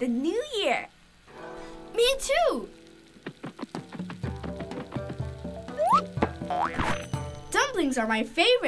the new year. Me too. Dumplings are my favorite.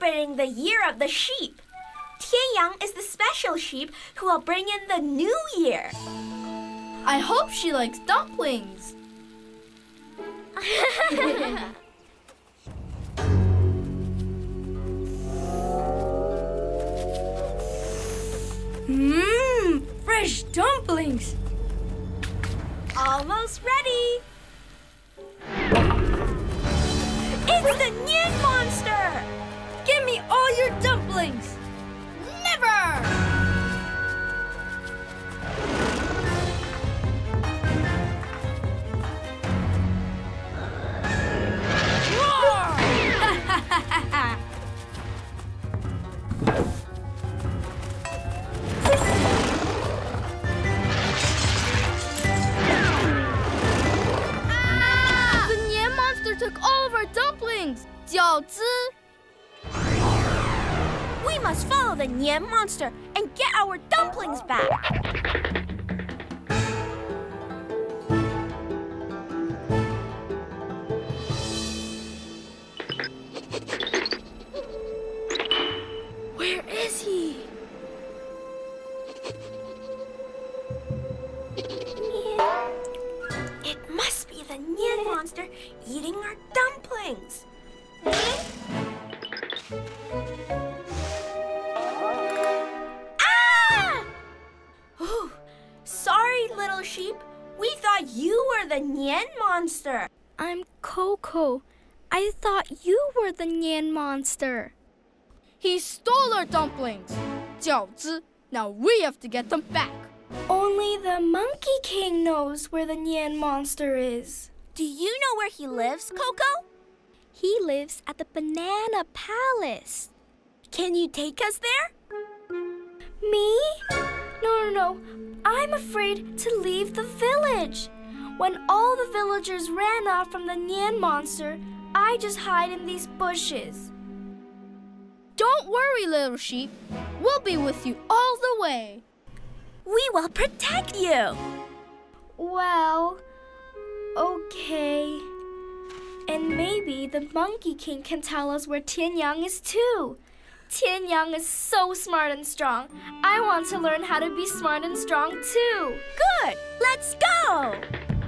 Celebrating the year of the sheep. Tianyang is the special sheep who will bring in the new year. I hope she likes dumplings. Mmm, fresh dumplings. Almost ready. It's the Nian monster! All your dumplings. Never! The Nian monster took all of our dumplings. 饺子 We must follow the Nian monster and get our dumplings back. Where is he? It must be the Nian monster eating our dumplings. The Nian monster. I'm Coco. I thought you were the Nian monster. He stole our dumplings. 饺子 Now we have to get them back. Only the Monkey King knows where the Nian monster is. Do you know where he lives, Coco? He lives at the Banana Palace. Can you take us there? Me? No, no, no. I'm afraid to leave the village. When all the villagers ran off from the Nian monster, I just hide in these bushes. Don't worry, little sheep. We'll be with you all the way. We will protect you. Well, okay. And maybe the Monkey King can tell us where Tianyang is too. Tianyang is so smart and strong. I want to learn how to be smart and strong too. Good. Let's go.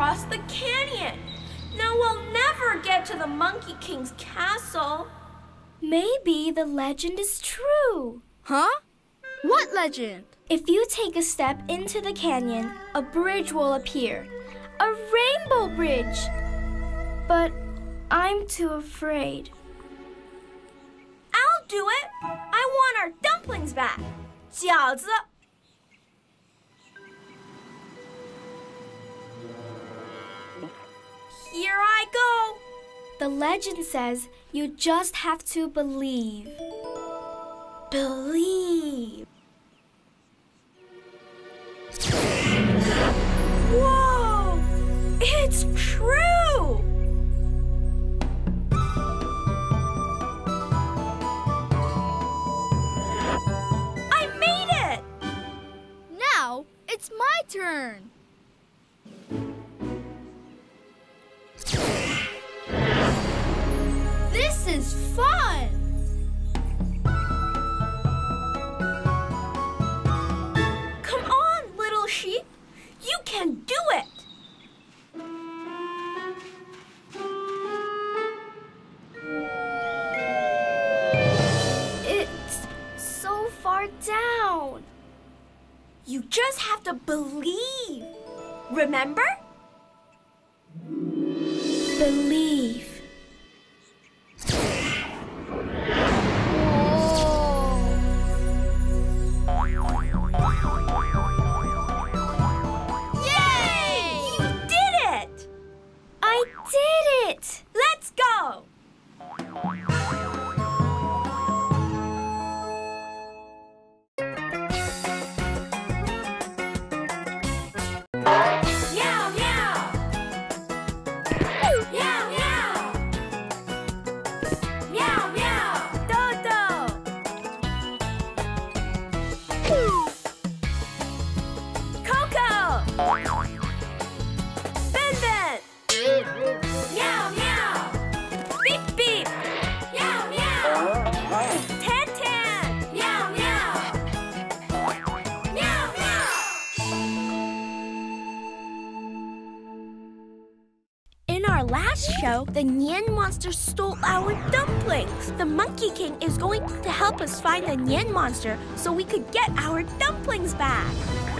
across the canyon. Now we'll never get to the Monkey King's castle. Maybe the legend is true. huh? What legend? If you take a step into the canyon, a bridge will appear. A rainbow bridge! But I'm too afraid. I'll do it. I want our dumplings back. 饺子。Here I go! The legend says you just have to believe. Believe! Whoa! It's true! I made it! Now it's my turn! Fun! Come on, little sheep. You can do it. It's so far down. You just have to believe. Remember? Believe. Monster stole our dumplings. The Monkey King is going to help us find the Nian monster so we could get our dumplings back.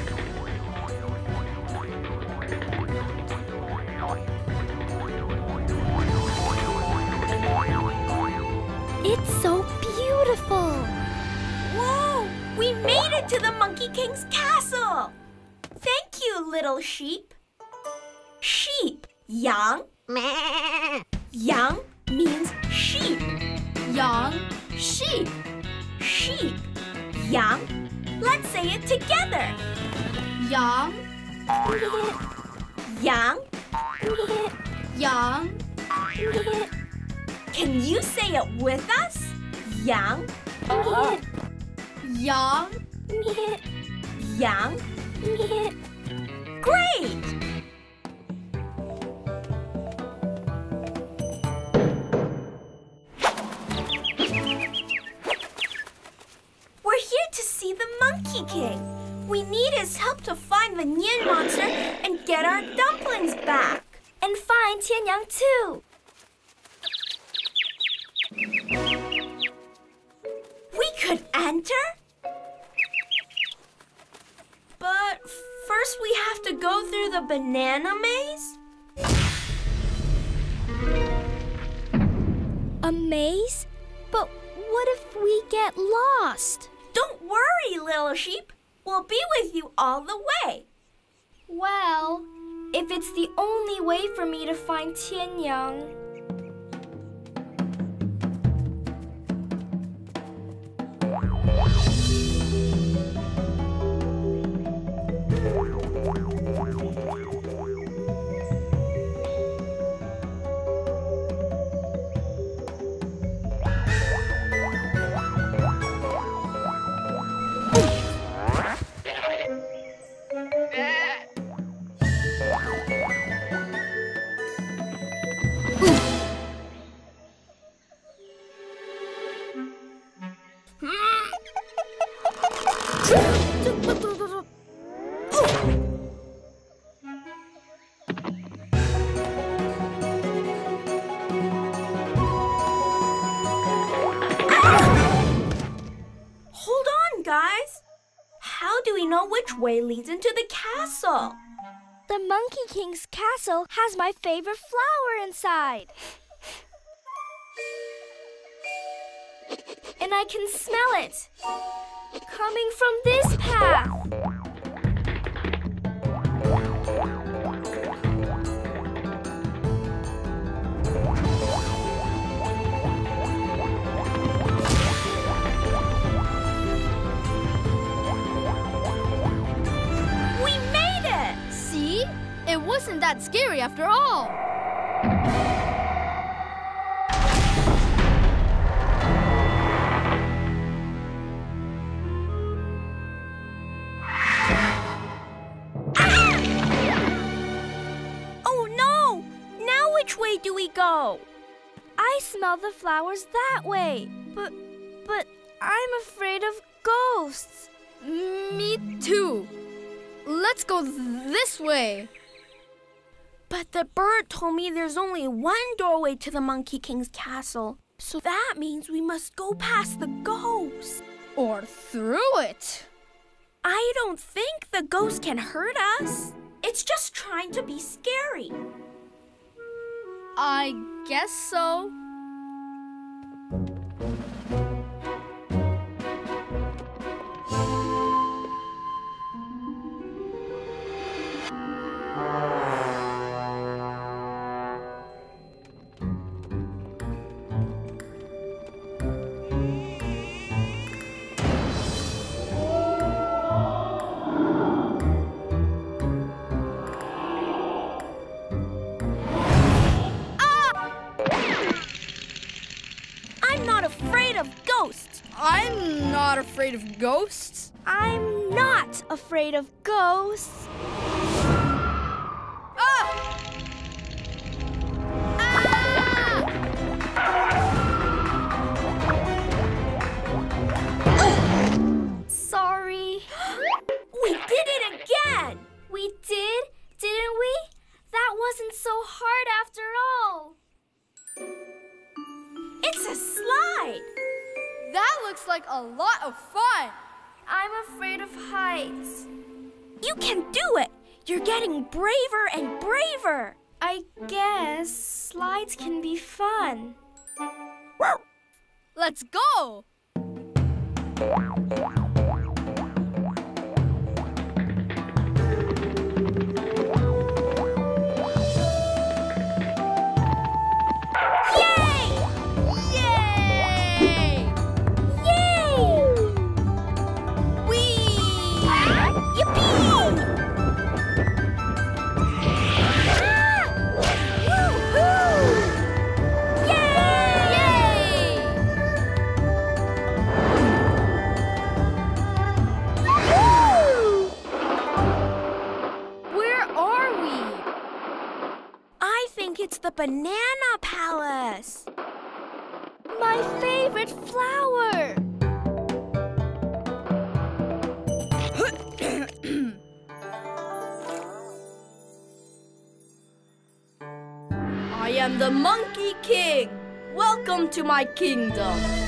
Young, Yang. Great! We're here to see the Monkey King. We need his help to find the Nian monster and get our dumplings back. And find Tianyang too. We could enter? But first we have to go through the banana maze? A maze? But what if we get lost? Don't worry, little sheep. We'll be with you all the way. Well, if it's the only way for me to find Tianyang. Leads into the castle? The Monkey King's castle has my favorite flower inside. And I can smell it. Coming from this path. Scary after all. Ah! Oh no! Now which way do we go? I smell the flowers that way. But but I'm afraid of ghosts. Me too. Let's go this way. But the bird told me there's only one doorway to the Monkey King's castle. So that means we must go past the ghost. Or through it. I don't think the ghost can hurt us. It's just trying to be scary. I guess so. Ghosts. I'm not afraid of ghosts. My kingdom.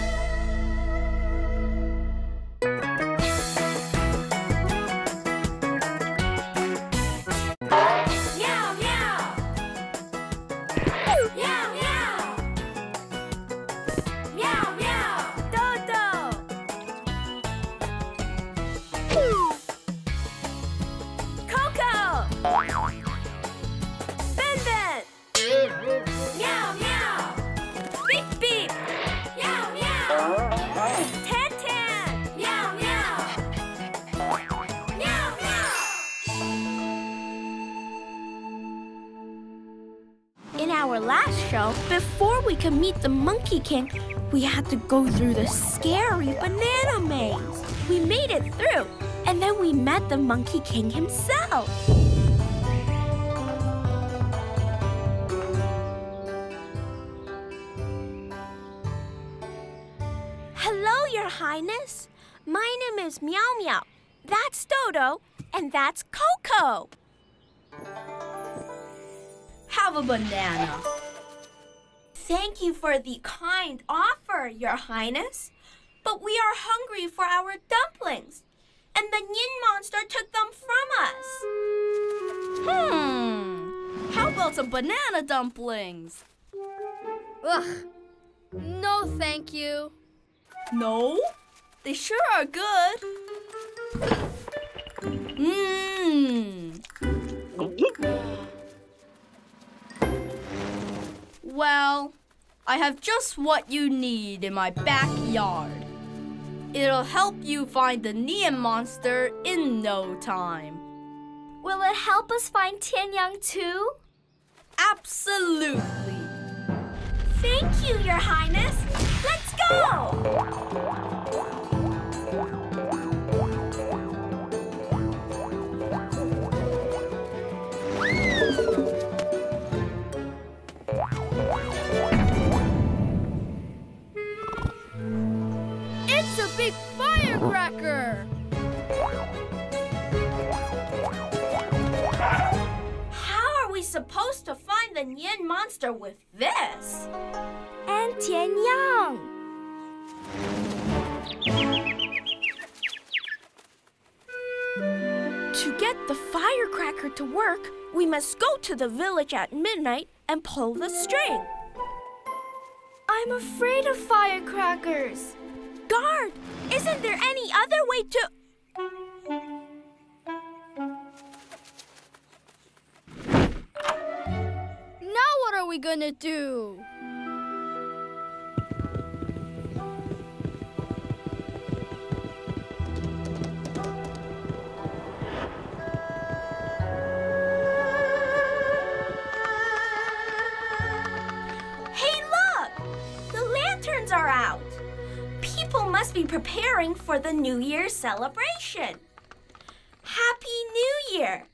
Meet the Monkey King, we had to go through the scary banana maze. We made it through, and then we met the Monkey King himself. Hello, Your Highness. My name is Meow Meow. That's Dodo, and that's Coco. Have a banana. Thank you for the kind offer, Your Highness. But we are hungry for our dumplings, and the Nian monster took them from us. Hmm. How about some banana dumplings? Ugh. No, thank you. No? They sure are good. Mmm. Well, I have just what you need in my backyard. It'll help you find the Nian monster in no time. Will it help us find Tianyang too? Absolutely. Thank you, Your Highness. Let's go. Supposed to find the Nian monster with this. And Tian Yang. To get the firecracker to work, we must go to the village at midnight and pull the string. I'm afraid of firecrackers. Guard, isn't there any other way to. what are we gonna do? Hey, look! The lanterns are out. People must be preparing for the New Year celebration. Happy New Year!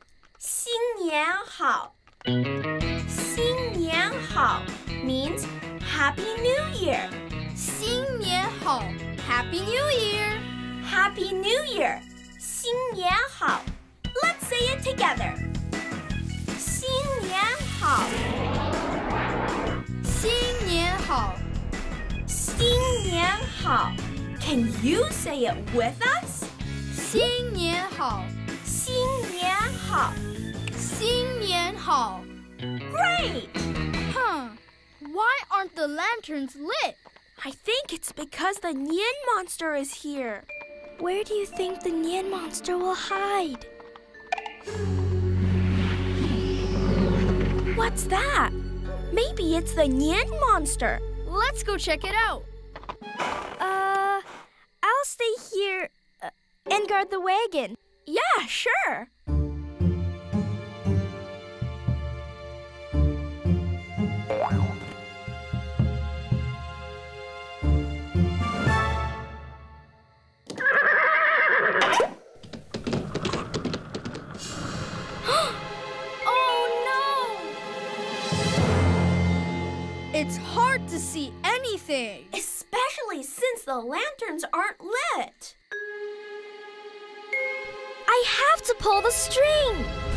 新年好.新 年好 means Happy New Year. 新年好，Happy New Year！ Happy New Year! 新年好. Let's say it together. 新年好.新年好，新年好. Can you say it with us? 新年好，新年好.新年好。 Great! Huh? Why aren't the lanterns lit? I think it's because the Nian monster is here. Where do you think the Nian monster will hide? What's that? Maybe it's the Nian monster. Let's go check it out. Uh, I'll stay here uh, and guard the wagon. Yeah, sure. Hard to see anything. Especially since the lanterns aren't lit. I have to pull the string.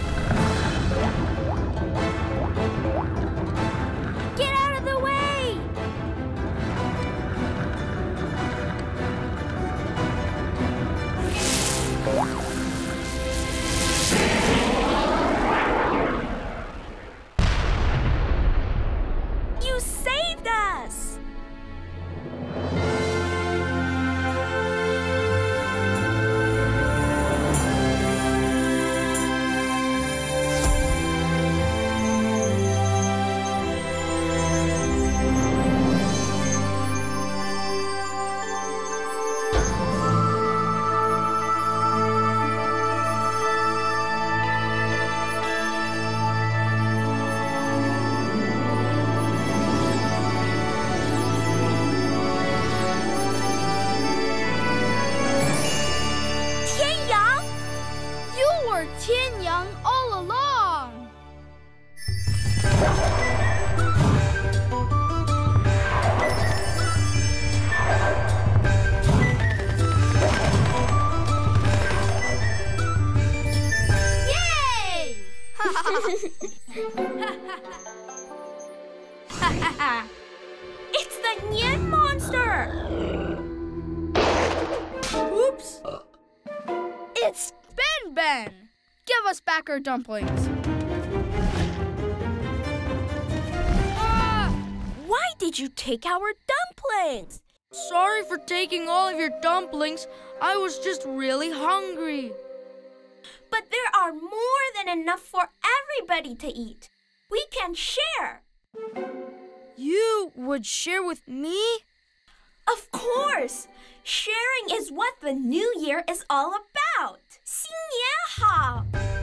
dumplings. Ah! Why did you take our dumplings? Sorry for taking all of your dumplings. I was just really hungry. But there are more than enough for everybody to eat. We can share. You would share with me? Of course! Sharing is what the new year is all about. 新年好!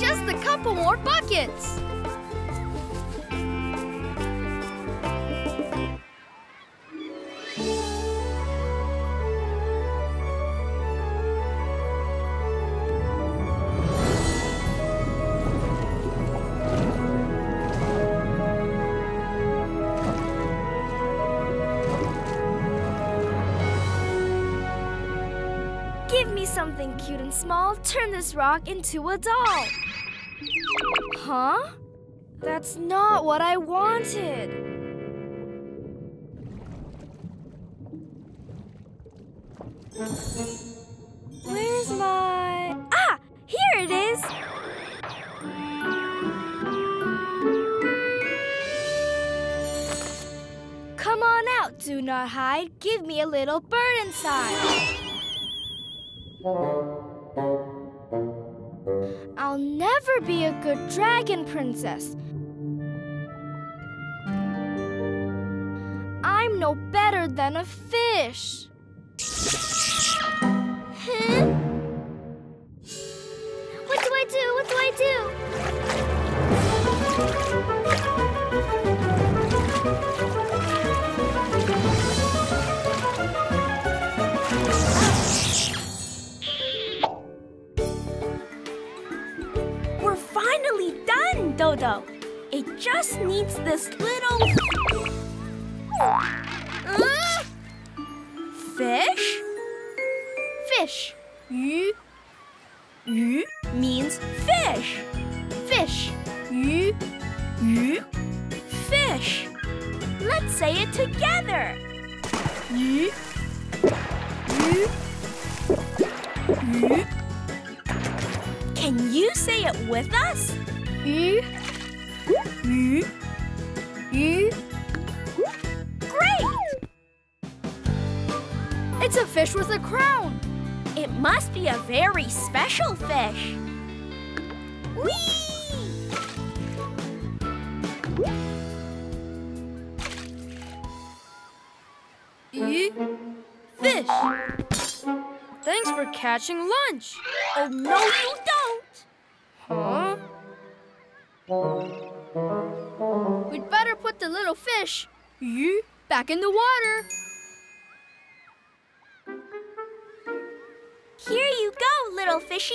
Just a couple more buckets. Small. Turn this rock into a doll. Huh? That's not what I wanted. Where's my. Ah! Here it is! Come on out, do not hide. Give me a little bird inside. I'll never be a good dragon princess. I'm no better than a fish. go. It just needs this little... Fish? Fish. Yu. Yu means fish. Fish. Yu. Yu. Fish. Let's say it together. Yu. Yu. Yu. Can you say it with us? Yu. Great! It's a fish with a crown. It must be a very special fish. Whee! Fish. Thanks for catching lunch. Oh, no, you don't. Fish, You back in the water. Here you go, little fishy.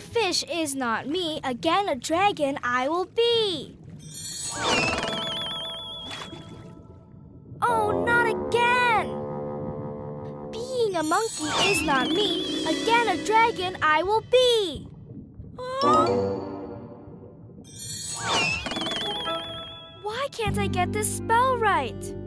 A fish is not me. Again, a dragon I will be. Oh, not again. Being a monkey is not me. Again, a dragon I will be. Why can't I get this spell right?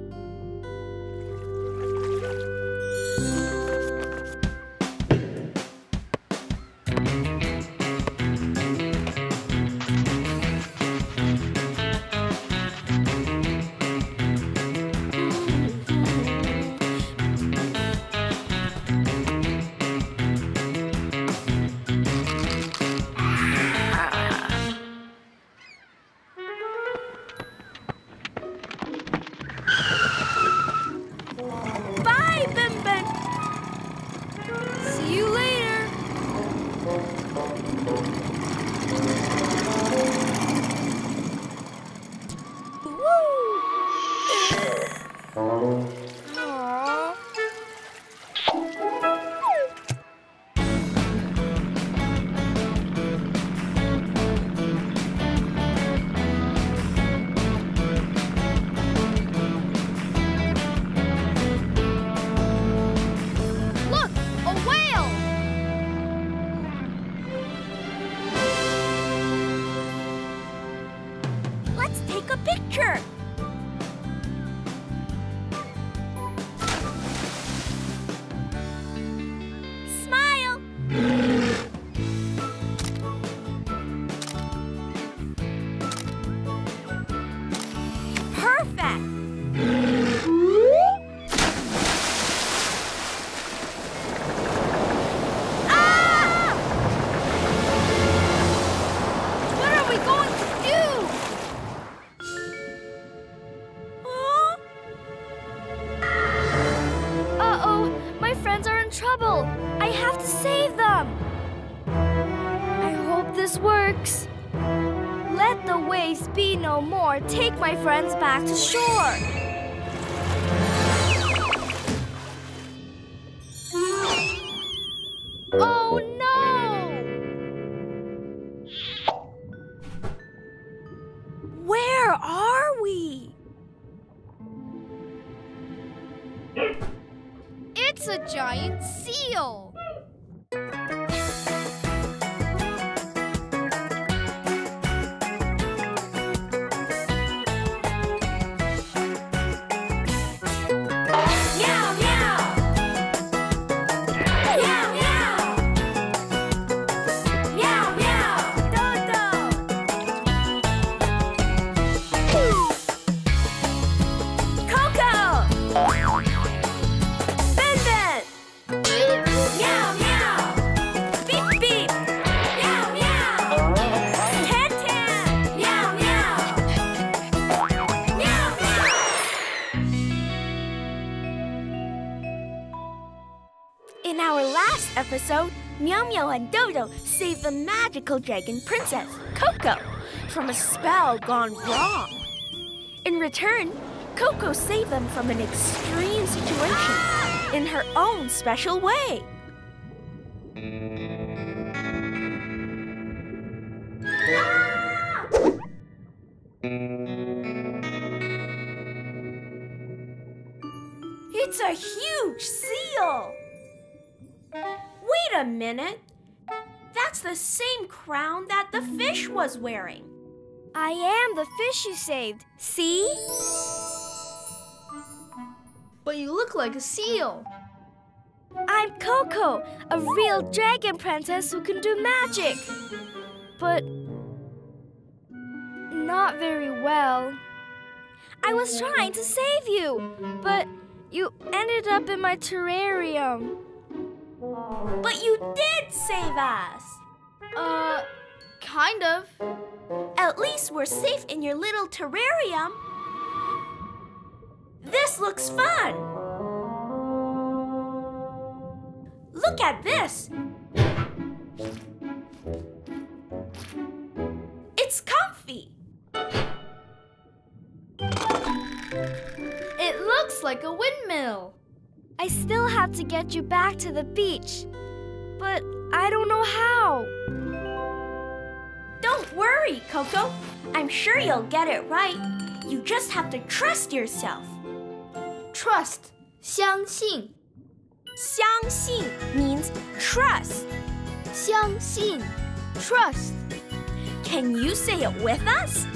Friends the magical dragon princess, Coco, from a spell gone wrong. In return, Coco saved them from an extreme situation in her own special way. It's a huge seal! Wait a minute. That's the same crown that the fish was wearing. I am the fish you saved. See? But you look like a seal. I'm Coco, a real dragon princess who can do magic. But not very well. I was trying to save you, but you ended up in my terrarium. But you did save us. Uh, kind of. At least we're safe in your little terrarium. This looks fun. Look at this. It's comfy. It looks like a windmill. I still have to get you back to the beach, but I don't know how Don't worry, Coco. I'm sure you'll get it right. You just have to trust yourself. Trust. 相信.相信 means trust. 相信. Trust. Can you say it with us?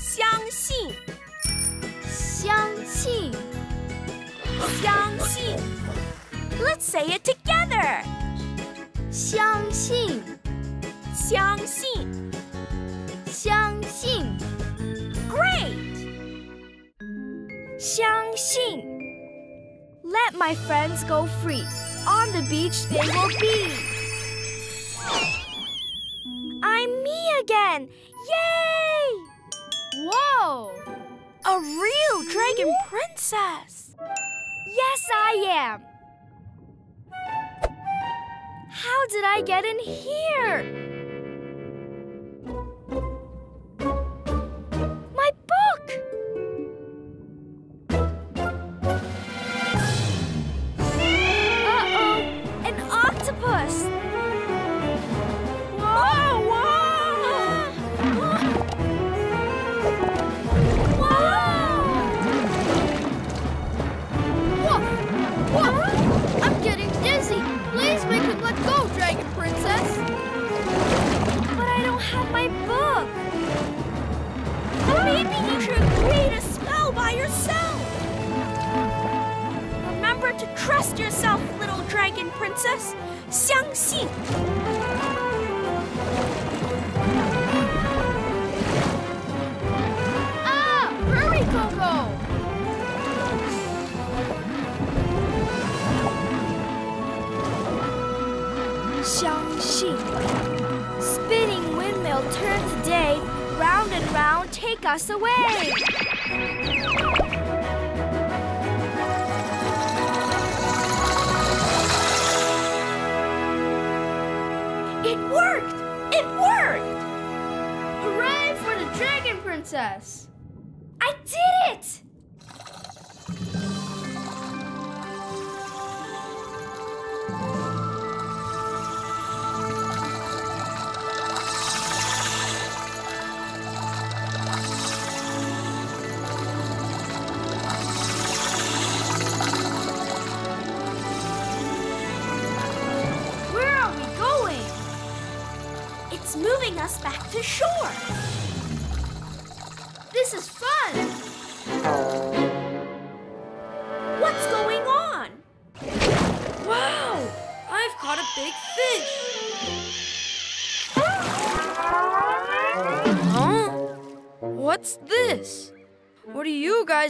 相信,相信.相信. Let's say it together. 相信. 相信.相信. Great. 相信. Let my friends go free. On the beach they will be. I'm me again. Yay! Whoa! A real dragon princess. Yes, I am. How did I get in here?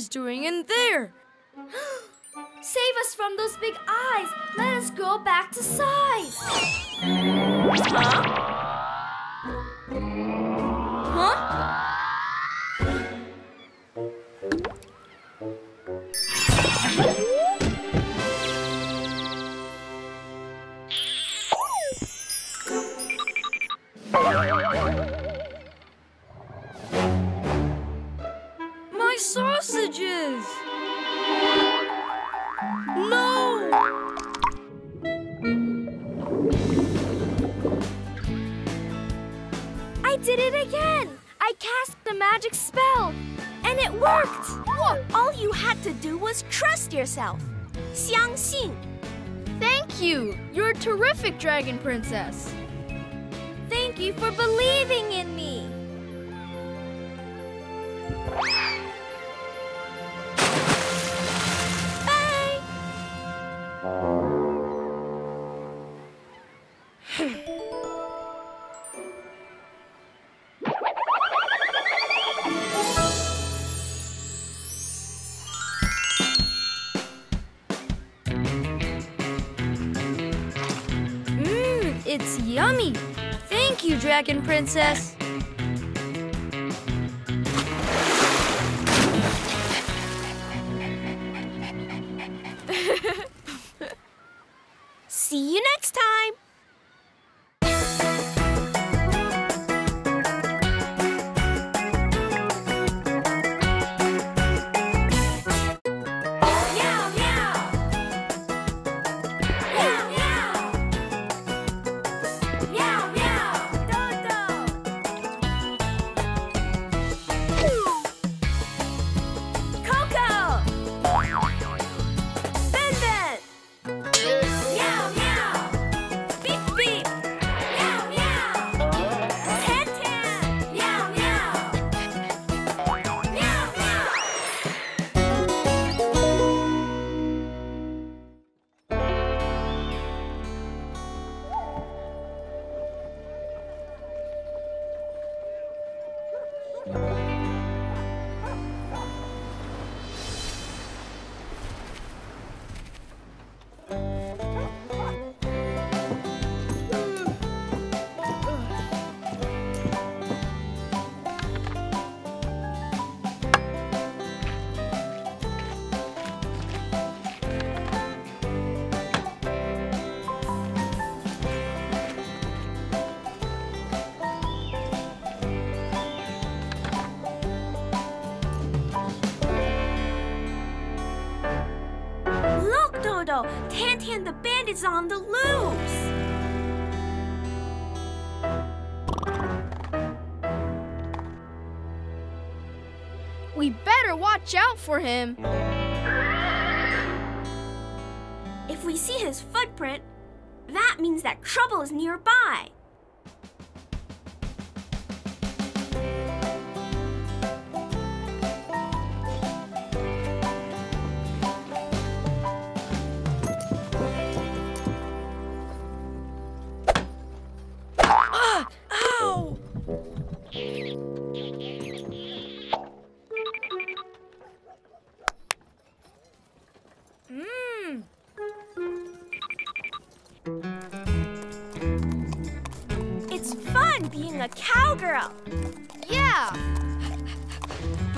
Doing in there? Save us from those big eyes! Let us grow back to size! Huh? Dragon princess. Dragon Princess. The bandit's on the loose. We better watch out for him. If we see his footprint, that means that trouble is nearby.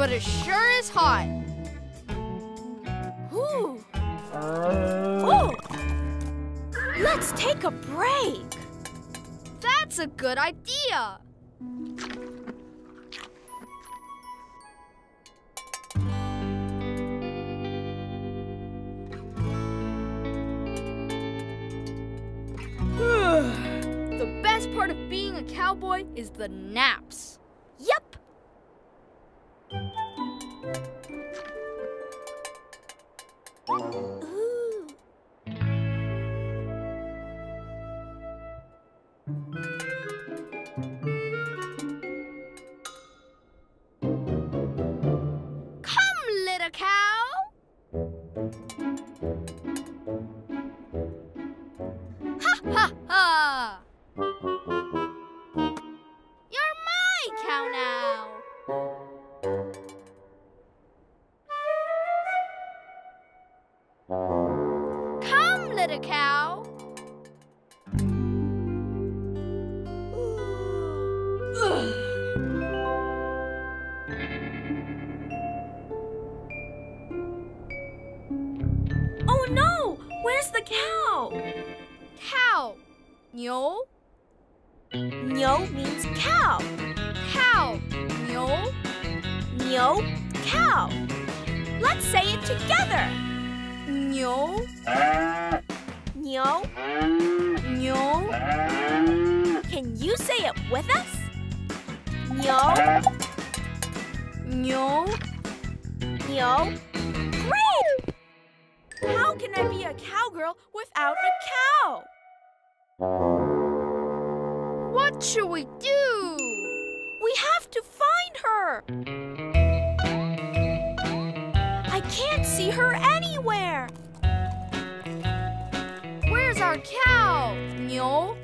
But it sure is hot. Ooh. Oh. Let's take a break. That's a good idea. cow. Cow. 牛. Niu means cow. Cow. Niu. Niu. Cow. Let's say it together. Niu. Niu. Niu. Can you say it with us? Niu. Niu. Niu. Can I be a cowgirl without a cow? What should we do? We have to find her. I can't see her anywhere. Where's our cow? 牛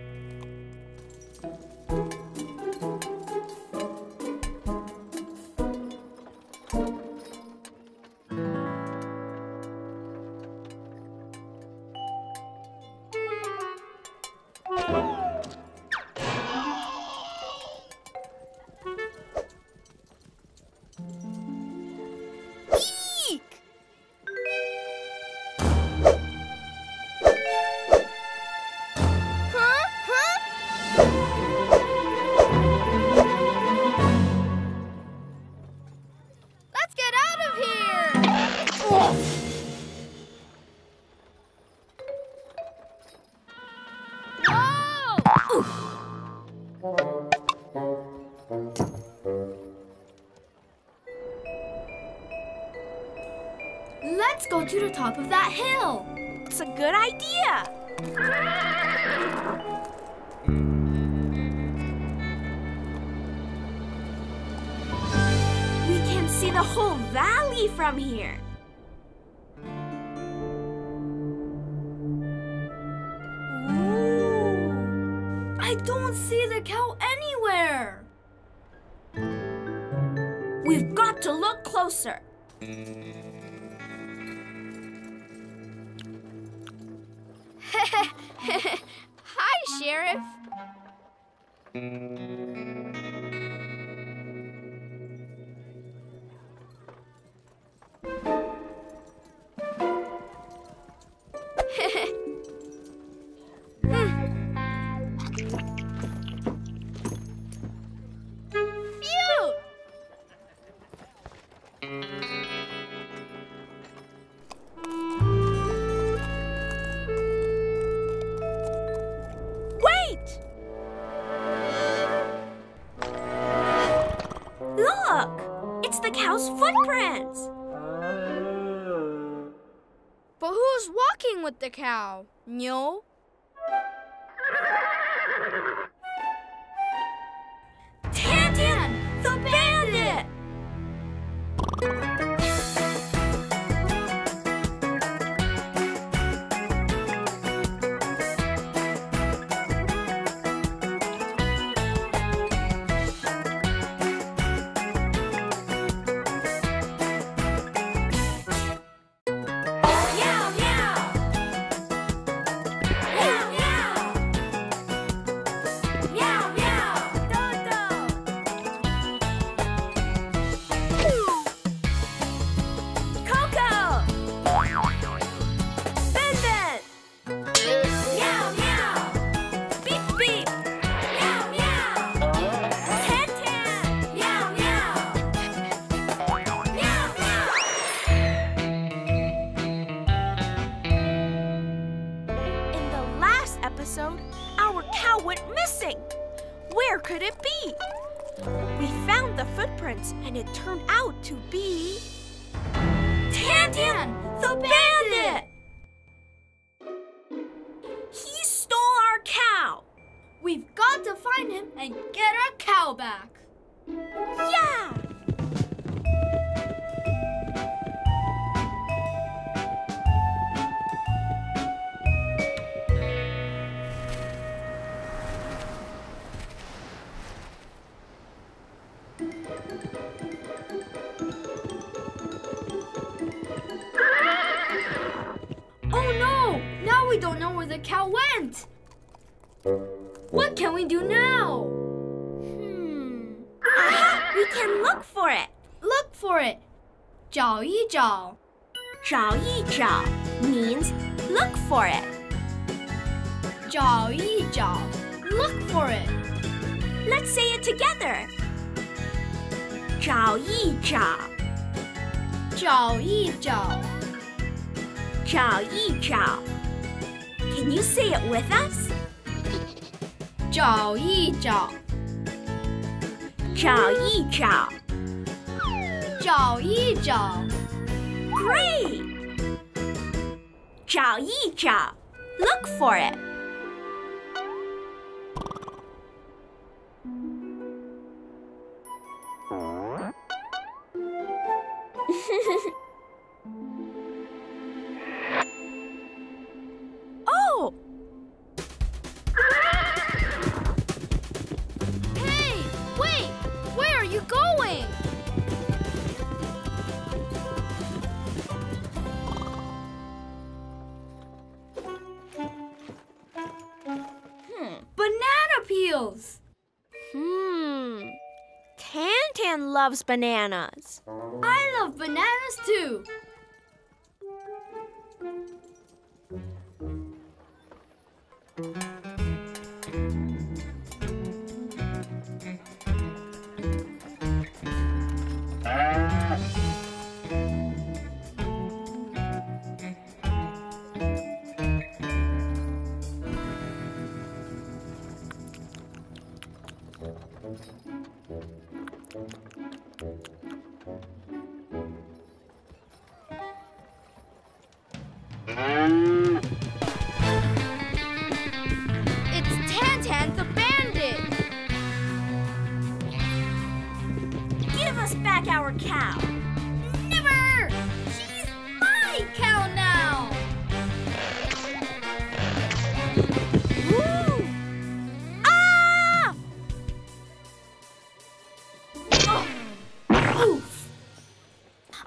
To the top of that hill. It's a good idea. We can see the whole valley from here. Ooh. I don't see the cow anywhere. We've got to look closer. Hi, Sheriff. The cow? 牛 chow, yee. Can you say it with us? Chow, yee chow. Chow, yee chow. Chow, yee. Great! Chow, yee. Look for it. loves bananas. I love bananas too.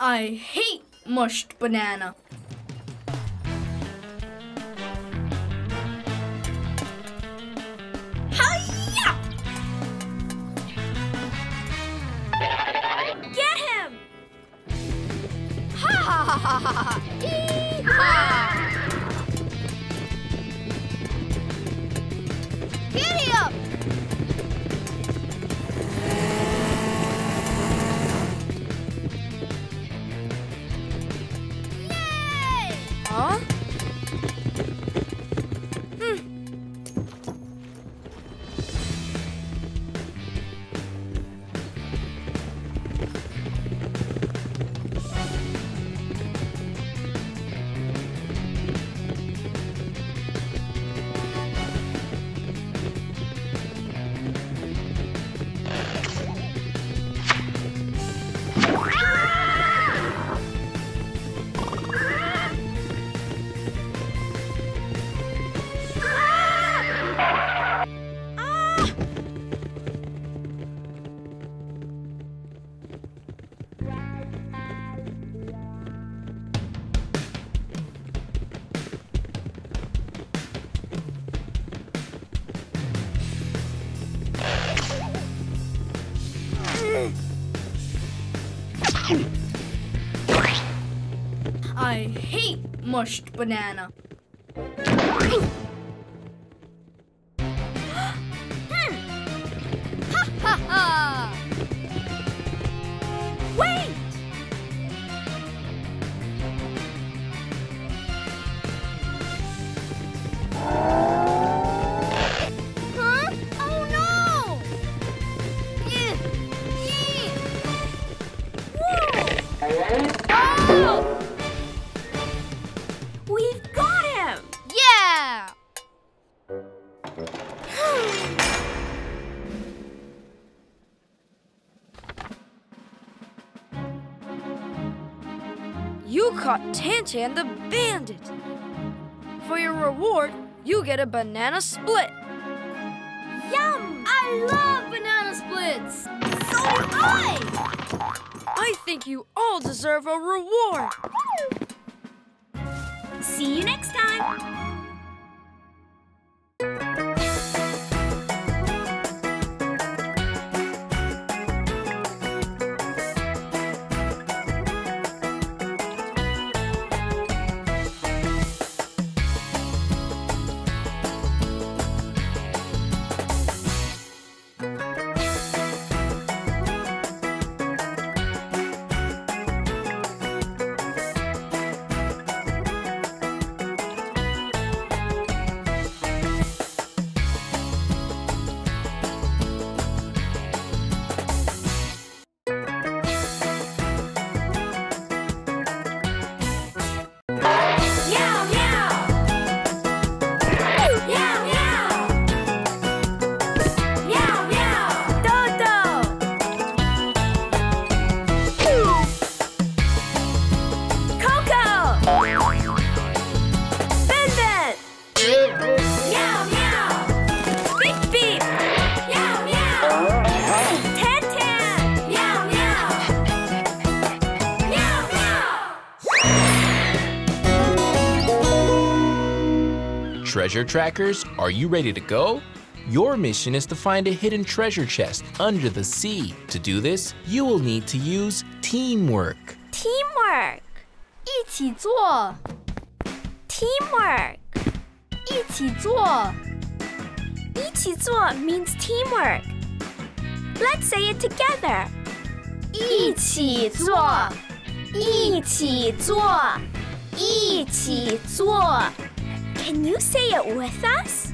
I hate mushed banana. mushed banana. Tantan the bandit. For your reward, you get a banana split. Yum! I love banana splits! So do I! I think you all deserve a reward. See you next time. Treasure trackers, are you ready to go? Your mission is to find a hidden treasure chest under the sea. To do this, you will need to use teamwork. Teamwork. 一起做， Teamwork. 一起做，一起做 means teamwork. Let's say it together. 一起做，一起做，一起做， Can you say it with us?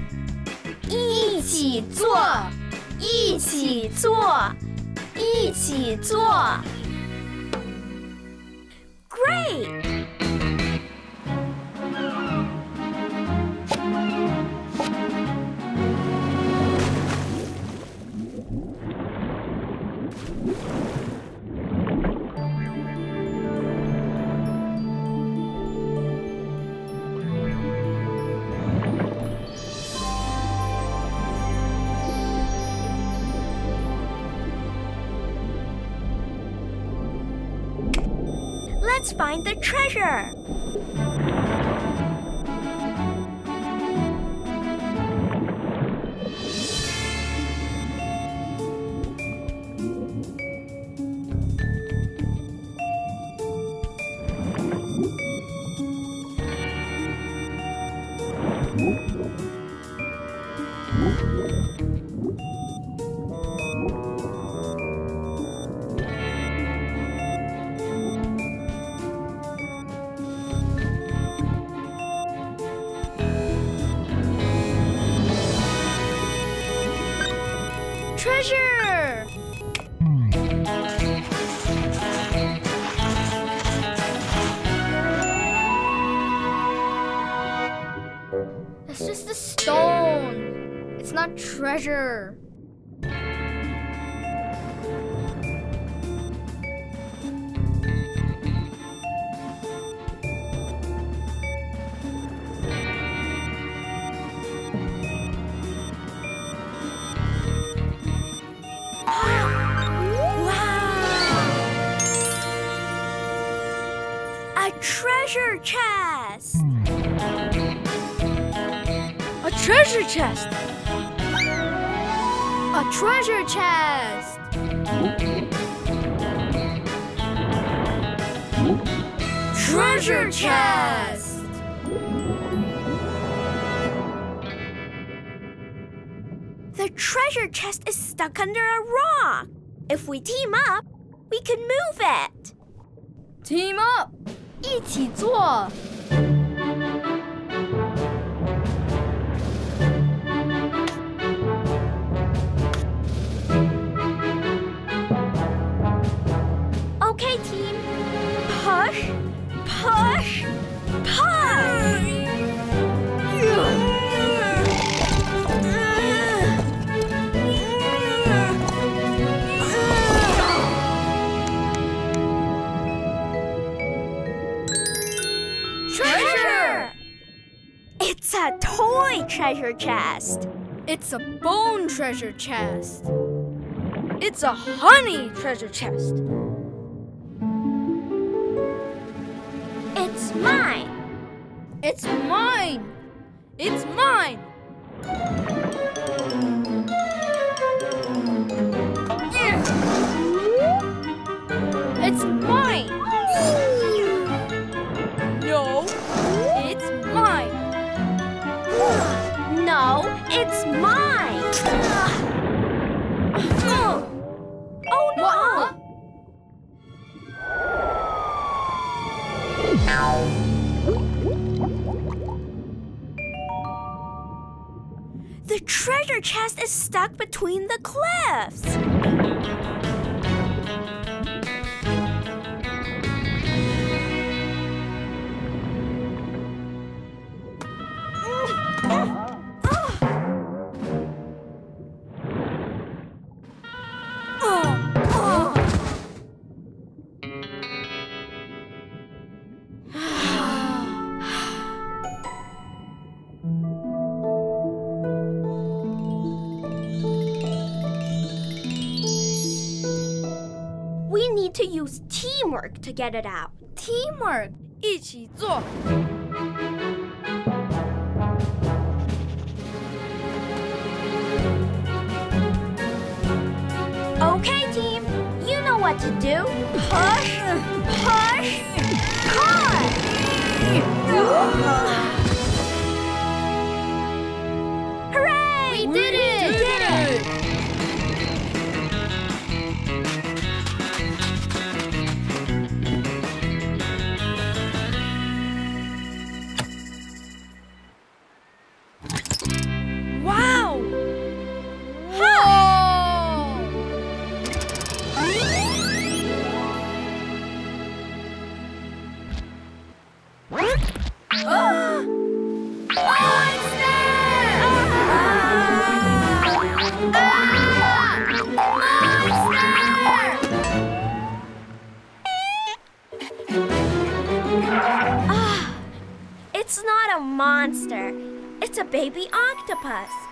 一起做，一起做，一起做。 Great. Find the treasure. treasure chest. A treasure chest. Treasure chest. The treasure chest is stuck under a rock. If we team up, we can move it. Team up. 一起做。 It's a bone treasure chest. It's a honey treasure chest. use teamwork to get it out. Teamwork，一起做。 Okay, team. You know what to do. Push, push, push. Octopus.